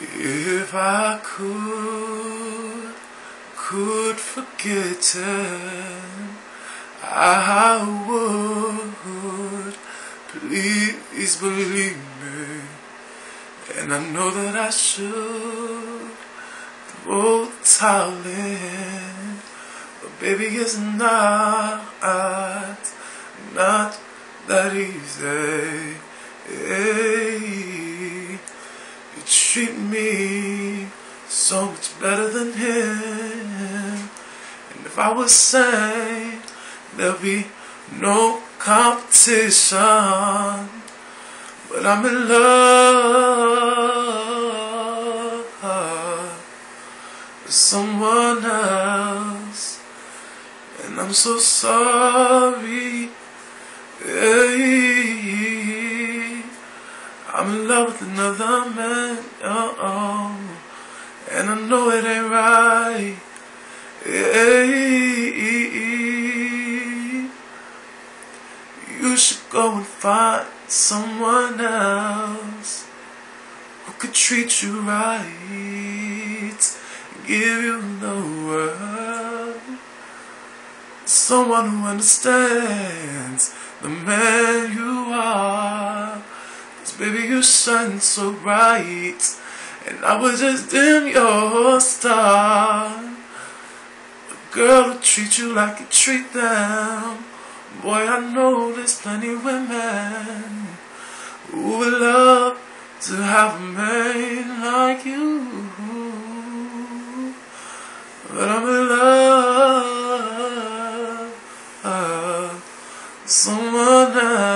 If I could, could forget it, I would. Please believe me, and I know that I should throw the but baby, it's not, not that easy. You treat me so much better than him. And if I was sane, there'll be no competition. But I'm in love with someone else. And I'm so sorry. I'm in love with another man. Uh oh. And I know it ain't right. Hey, you should go and find someone else who could treat you right, give you the world. Someone who understands Baby, you shine so bright, and I was just in your star. A girl will treat you like you treat them. Boy, I know there's plenty women who would love to have a man like you. But I'm in love with someone else.